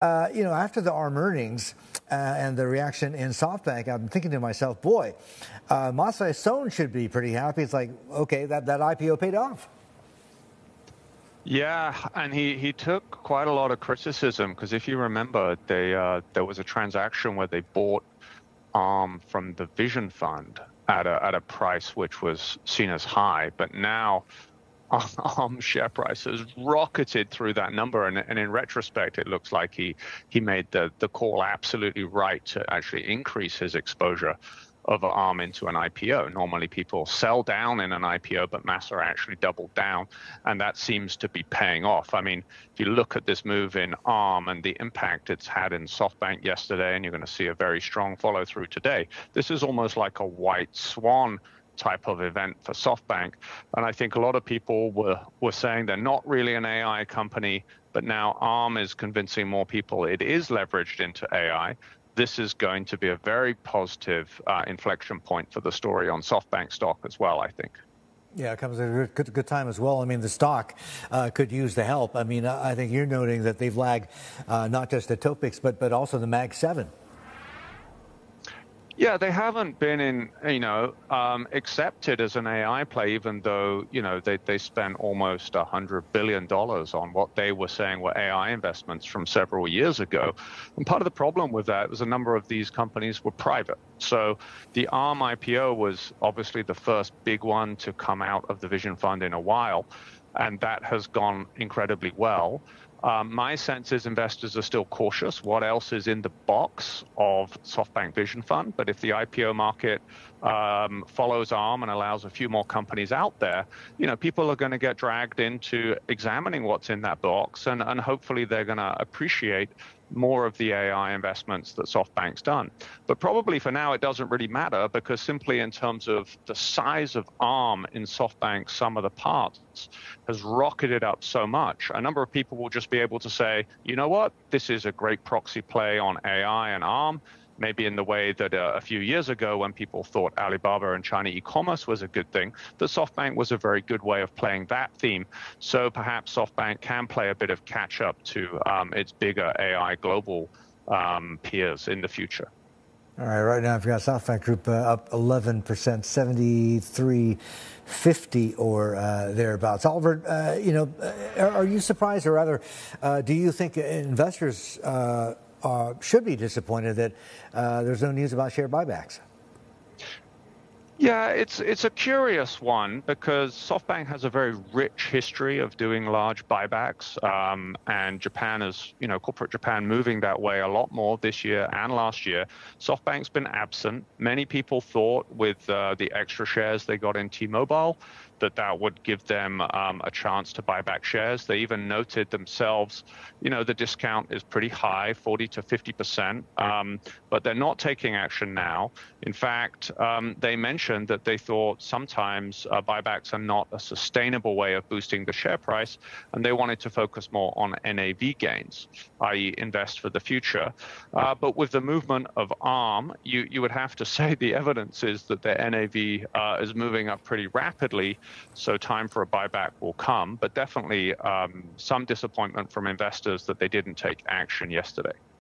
Uh, you know, after the ARM earnings uh, and the reaction in SoftBank, I'm thinking to myself, boy, uh, Masa Son should be pretty happy. It's like, okay, that, that IPO paid off. Yeah, and he, he took quite a lot of criticism because if you remember, they uh, there was a transaction where they bought ARM from the Vision Fund at a at a price which was seen as high, but now ARM um, share price has rocketed through that number, and, and in retrospect, it looks like he he made the the call absolutely right to actually increase his exposure of ARM into an IPO. Normally, people sell down in an IPO, but Masa actually doubled down, and that seems to be paying off. I mean, if you look at this move in ARM and the impact it's had in SoftBank yesterday, and you're going to see a very strong follow through today, this is almost like a white swan type of event for SoftBank. And I think a lot of people were, were saying they're not really an AI company, but now ARM is convincing more people it is leveraged into AI. This is going to be a very positive uh, inflection point for the story on SoftBank stock as well, I think. Yeah, it comes at a good, good time as well. I mean, the stock uh, could use the help. I mean, I think you're noting that they've lagged uh, not just the Topix, but but also the Mag Seven. Yeah, they haven't been in, you know, um, accepted as an AI play, even though, you know, they, they spent almost a $100 billion on what they were saying were AI investments from several years ago. And part of the problem with that was a number of these companies were private. So the ARM IPO was obviously the first big one to come out of the Vision Fund in a while, and that has gone incredibly well. Um, my sense is investors are still cautious. What else is in the box of SoftBank Vision Fund? But if the IPO market um, follows ARM and allows a few more companies out there, you know, people are going to get dragged into examining what's in that box, and, and hopefully they're going to appreciate more of the AI investments that SoftBank's done. But probably for now, it doesn't really matter because simply in terms of the size of ARM in SoftBank, sum of the parts has rocketed up so much. A number of people will just be able to say, you know what, this is a great proxy play on AI and ARM maybe in the way that uh, a few years ago when people thought Alibaba and China e-commerce was a good thing, that SoftBank was a very good way of playing that theme. So perhaps SoftBank can play a bit of catch up to um, its bigger AI global um, peers in the future. All right, right now I've got SoftBank Group uh, up 11%, 73.50 or uh, thereabouts. Oliver, uh, you know, uh, are, are, you surprised, or rather, uh, do you think investors uh, should be disappointed that uh, there's no news about share buybacks. Yeah, it's it's a curious one because SoftBank has a very rich history of doing large buybacks, um, and Japan is, you know, corporate Japan moving that way a lot more this year and last year. SoftBank's been absent. Many people thought with uh, the extra shares they got in T-Mobile that that would give them um, a chance to buy back shares. They even noted themselves, you know, the discount is pretty high, 40 to 50 percent, um, but they're not taking action now. In fact, um, they mentioned that they thought sometimes uh, buybacks are not a sustainable way of boosting the share price, and they wanted to focus more on NAV gains, i.e., invest for the future. Uh, but with the movement of ARM, you you would have to say the evidence is that their NAV uh, is moving up pretty rapidly. So time for a buyback will come, but definitely um, some disappointment from investors that they didn't take action yesterday.